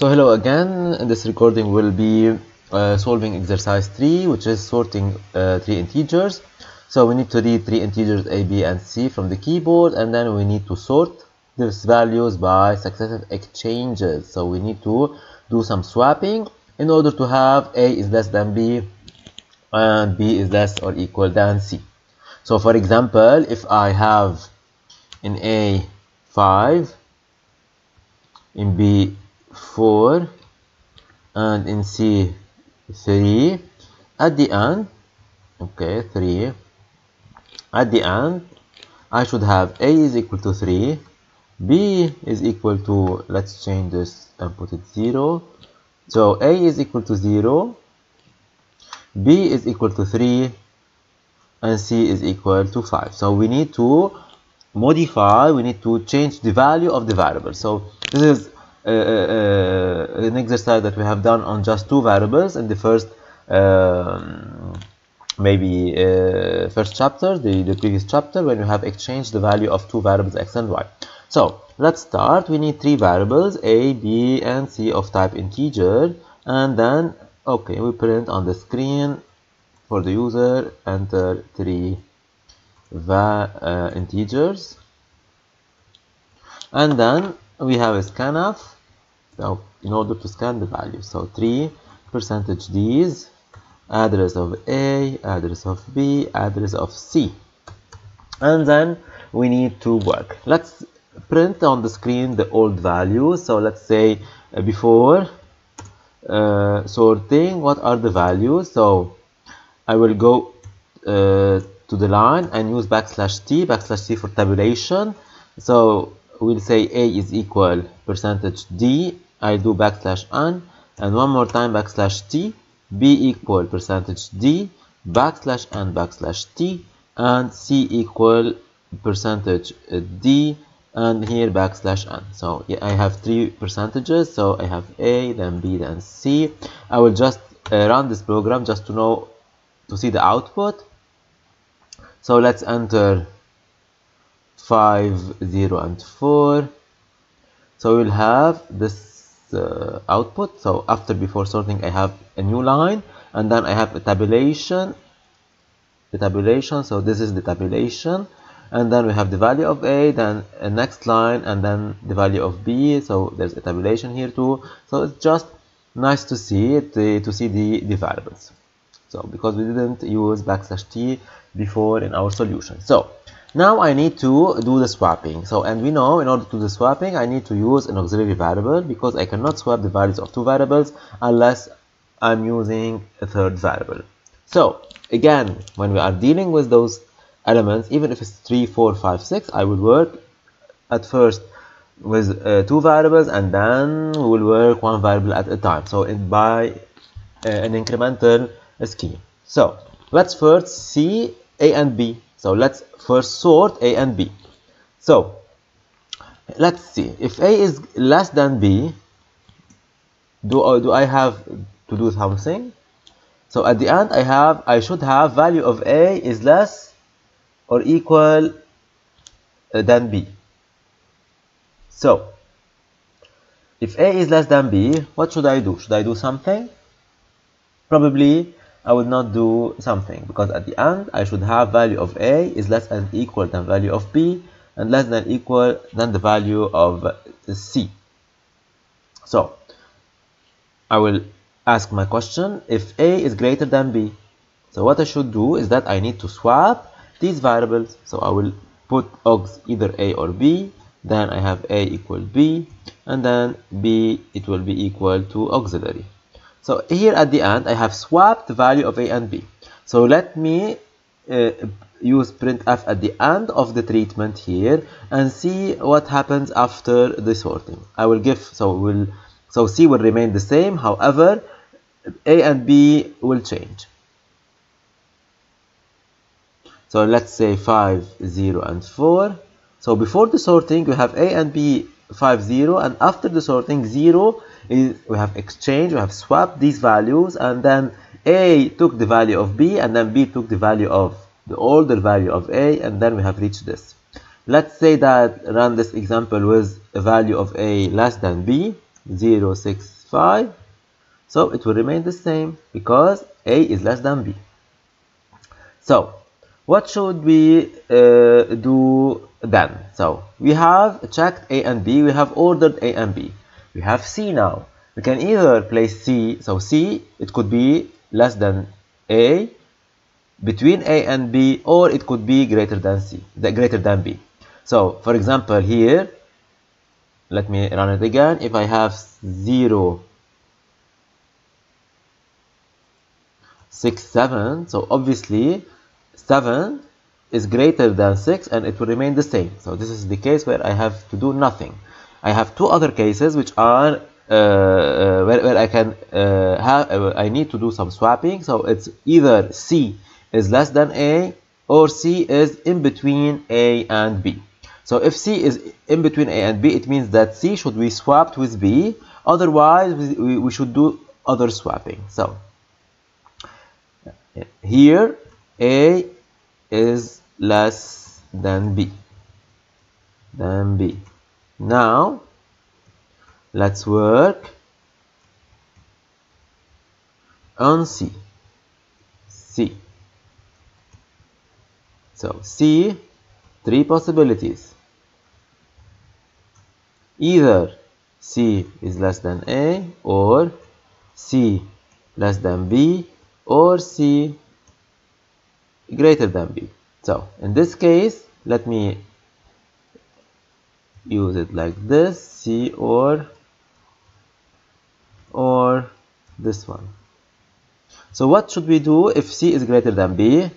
So hello again, in this recording we'll be uh, solving exercise 3 which is sorting uh, three integers. So we need to read three integers a, b and c from the keyboard and then we need to sort these values by successive exchanges. So we need to do some swapping in order to have a is less than b and b is less or equal than c. So for example, if I have in a 5 in b 4 and in c 3 at the end okay 3 at the end I should have a is equal to 3 b is equal to let's change this and put it 0 so a is equal to 0 b is equal to 3 and c is equal to 5 so we need to modify we need to change the value of the variable. So this is uh, uh, uh, an exercise that we have done on just two variables in the first um, maybe uh, first chapter the, the previous chapter when you have exchanged the value of two variables x and y. So let's start. We need three variables a b and c of type integer and then okay we print on the screen for the user enter three uh, integers. And then we have a scanf so in order to scan the value so 3 percentage d's address of a address of b address of c. And then we need to work. Let's print on the screen the old value. So let's say uh, before uh, sorting what are the values? So I will go uh, to the line and use backslash t backslash t for tabulation. So we'll say a is equal percentage d I do backslash n and one more time backslash t b equal percentage d backslash n backslash t and c equal percentage d and here backslash n so yeah, I have three percentages. So I have a then b then c. I will just uh, run this program just to know to see the output. So let's enter 5 0 and 4 so we'll have this uh, output. So after before sorting I have a new line and then I have a tabulation the tabulation. So this is the tabulation. And then we have the value of a then a next line and then the value of b. So there's a tabulation here too. So it's just nice to see it to see the, the variables. So because we didn't use backslash t before in our solution. So now I need to do the swapping. So and we know in order to do the swapping I need to use an auxiliary variable because I cannot swap the values of two variables unless I'm using a third variable. So again when we are dealing with those elements even if it's 3 4 5 6 I would work at first with uh, two variables and then we will work one variable at a time. So in by uh, an incremental scheme. So let's first see a and b so let's first sort a and b. So let's see. If a is less than b do, uh, do I have to do something? So at the end I have I should have value of a is less or equal uh, than b. So if a is less than b what should I do? Should I do something? Probably I would not do something because at the end I should have value of a is less than equal than value of b and less than equal than the value of c. So I will ask my question if a is greater than b so what I should do is that I need to swap these variables. So I will put aux either a or b then I have a equal b and then b it will be equal to auxiliary so here at the end I have swapped the value of a and b. So let me uh, use printf at the end of the treatment here and see what happens after the sorting. I will give so will so c will remain the same however a and b will change. So let's say 5 0 and 4 so before the sorting we have a and b 5 0 and after the sorting 0 is we have exchanged we have swapped these values and then a took the value of b and then b took the value of the older value of a and then we have reached this. Let's say that run this example with a value of a less than b 065 so it will remain the same because a is less than b. So what should we uh, do then so we have checked a and b we have ordered a and b. We have c now. We can either place c so c it could be less than a between a and b or it could be greater than c the greater than b. So for example here let me run it again. If I have 0 6 7 so obviously 7 is greater than 6 and it will remain the same so this is the case where I have to do nothing I have two other cases which are uh, uh, where, where I can uh, have uh, I need to do some swapping so it's either C is less than A or C is in between A and B so if C is in between A and B, it means that C should be swapped with B. Otherwise, we, we should do other swapping. So here A is less than B. Than B. Now let's work on C. C. So C, three possibilities either C is less than A or C less than B or C greater than B. So in this case, let me use it like this, C or or this one. So what should we do if C is greater than B?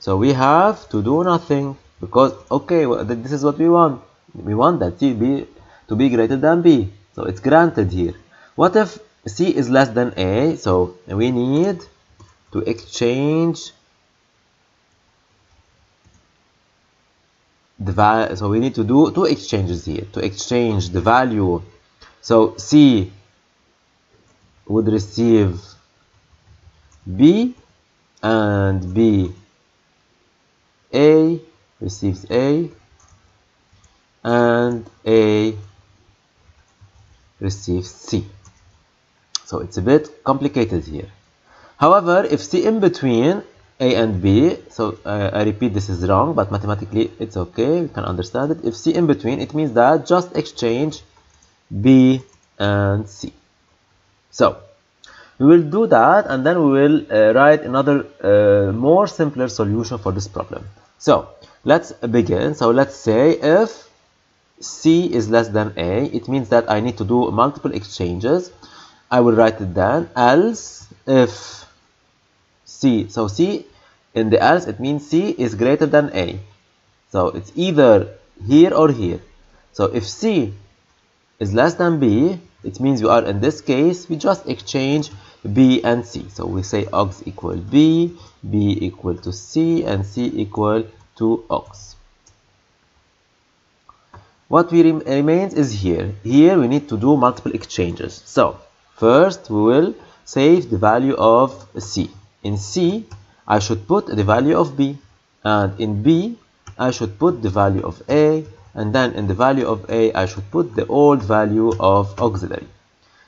So we have to do nothing because okay, well, this is what we want. We want that C be to be greater than b. So it's granted here. What if c is less than a? So we need to exchange the value. So we need to do two exchanges here to exchange the value. So c would receive b and b a receives a and a receives C. So it's a bit complicated here. However, if C in between A and B, so uh, I repeat this is wrong, but mathematically it's okay, you can understand it. If C in between, it means that just exchange B and C. So we will do that and then we will uh, write another uh, more simpler solution for this problem. So let's begin. So let's say if C is less than A, it means that I need to do multiple exchanges. I will write it down. Else, if C, so C in the else, it means C is greater than A. So it's either here or here. So if C is less than B, it means we are in this case, we just exchange B and C. So we say aux equal B, B equal to C, and C equal to aux what we rem remains is here here we need to do multiple exchanges so first we will save the value of c in c i should put the value of b and in b i should put the value of a and then in the value of a i should put the old value of auxiliary.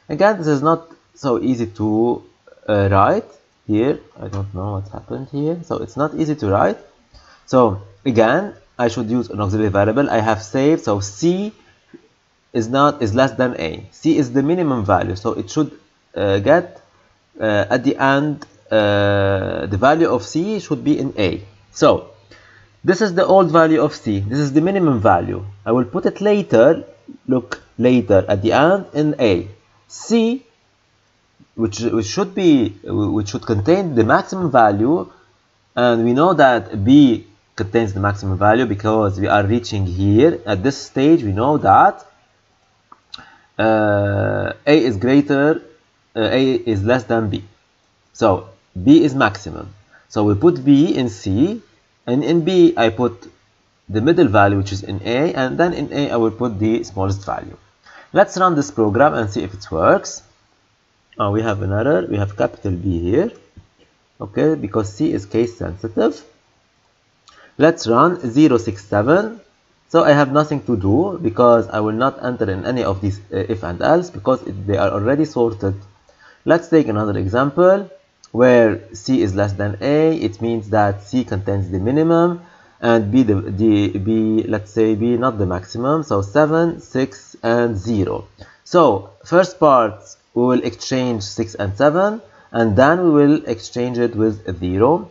Again this is not so easy to uh, write here. I don't know what happened here. So it's not easy to write. So again I should use an auxiliary variable. I have saved, so C is not is less than A. C is the minimum value, so it should uh, get uh, at the end uh, the value of C should be in A. So this is the old value of C. This is the minimum value. I will put it later. Look later at the end in A. C, which which should be which should contain the maximum value, and we know that B contains the maximum value because we are reaching here at this stage we know that uh, a is greater uh, a is less than b so b is maximum. So we put b in c and in b i put the middle value which is in a and then in a i will put the smallest value. Let's run this program and see if it works. Oh, we have an error. We have capital b here. Okay because c is case sensitive. Let's run 067. so I have nothing to do because I will not enter in any of these uh, if and else because they are already sorted. Let's take another example where C is less than A. It means that C contains the minimum and B, the, the B let's say B not the maximum. So 7, 6 and 0. So first part we will exchange 6 and 7 and then we will exchange it with 0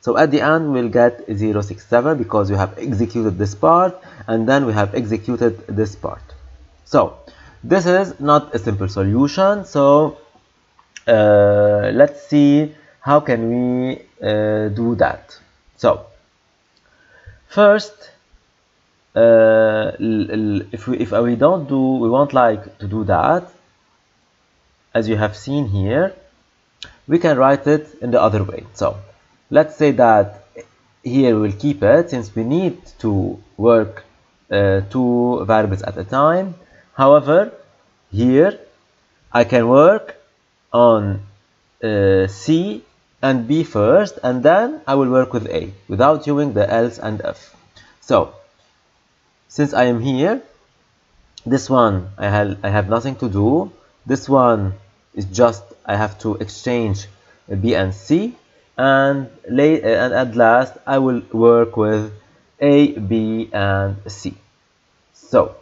so at the end we'll get 067 because we have executed this part and then we have executed this part. So this is not a simple solution. So uh, let's see how can we uh, do that. So first uh, if we if we don't do we won't like to do that as you have seen here we can write it in the other way so let's say that here we'll keep it since we need to work uh, two variables at a time however here I can work on uh, C and B first and then I will work with A without doing the else and F. so since I am here this one I have I have nothing to do this one is just I have to exchange B and C and late and at last I will work with A, B, and C. So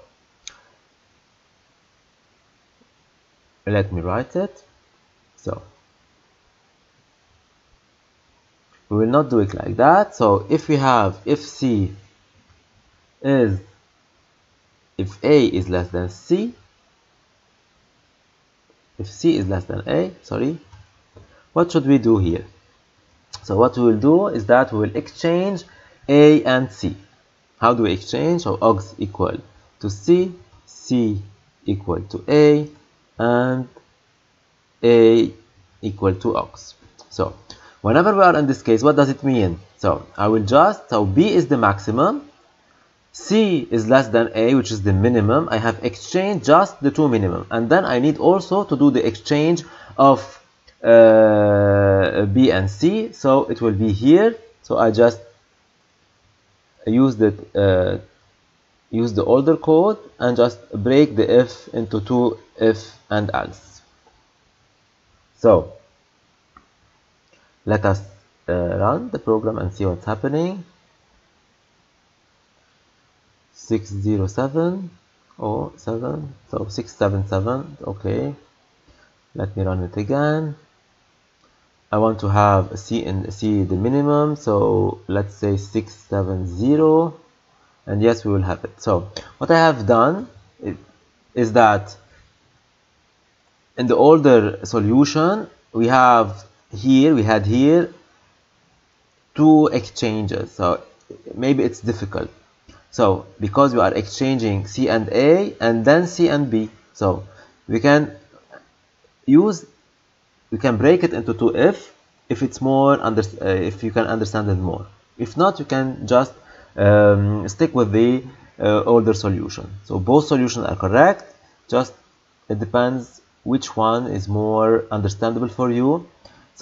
let me write it. So we will not do it like that. So if we have if C is if A is less than C, if C is less than A, sorry, what should we do here? So what we will do is that we will exchange A and C. How do we exchange? So aux equal to C, C equal to A, and A equal to aux. So whenever we are in this case, what does it mean? So I will just, so B is the maximum, C is less than A, which is the minimum. I have exchanged just the two minimum. And then I need also to do the exchange of uh, B and C so it will be here so I just use the uh, use the older code and just break the if into two if and else so let us uh, run the program and see what's happening. 607 or 7 so 677 okay. Let me run it again. I want to have C and C the minimum so let's say 670 and yes we will have it. So what I have done is that in the older solution we have here we had here two exchanges. So maybe it's difficult. So because we are exchanging C and A and then C and B so we can use we can break it into two if if it's more under uh, if you can understand it more. If not you can just um, stick with the uh, older solution. So both solutions are correct just it depends which one is more understandable for you?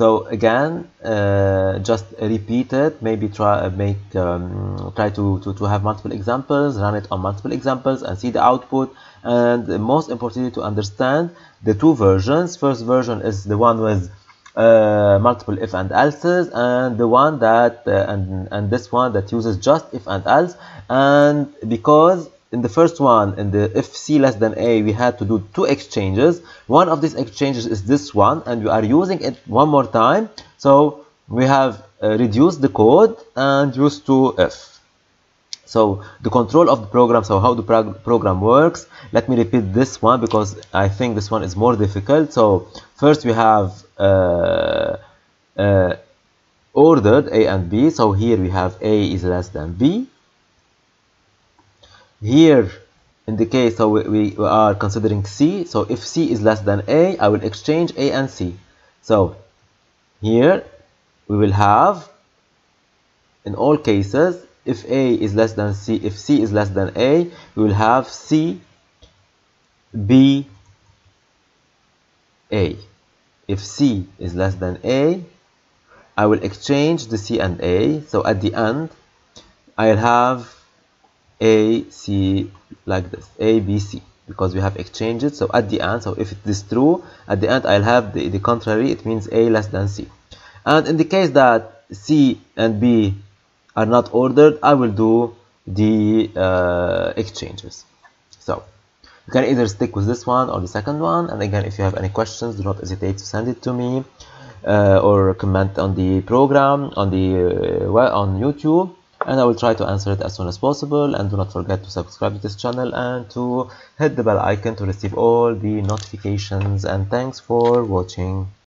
So again uh, just repeat it maybe try uh, make um, try to, to to have multiple examples run it on multiple examples and see the output. And most importantly to understand the two versions. First version is the one with uh, multiple if and else's and the one that uh, and and this one that uses just if and else. And because in the first one in the if c less than a we had to do two exchanges. One of these exchanges is this one and we are using it one more time. So we have uh, reduced the code and used to if. So the control of the program so how the prog program works let me repeat this one because i think this one is more difficult. So first we have uh, uh, ordered a and b. So here we have a is less than b here in the case so we, we are considering c. So if c is less than a i will exchange a and c. So here we will have in all cases if a is less than c if c is less than a we will have c b a. If c is less than a I will exchange the c and a. So at the end I'll have A, C, like this, A, B, C, because we have exchanged. So at the end, so if it is true, at the end I'll have the, the contrary, it means A less than C. And in the case that C and B are not ordered, I will do the uh, exchanges. So you can either stick with this one or the second one. And again, if you have any questions, do not hesitate to send it to me uh, or comment on the program on the uh, well, on YouTube and I will try to answer it as soon as possible. And do not forget to subscribe to this channel and to hit the bell icon to receive all the notifications. And thanks for watching